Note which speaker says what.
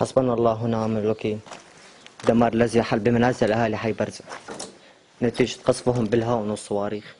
Speaker 1: حسبنا الله ونعم الوكيل. دمار الذي حل بمنازل أهالي حي برزة. نتيجة قصفهم بالهاون والصواريخ.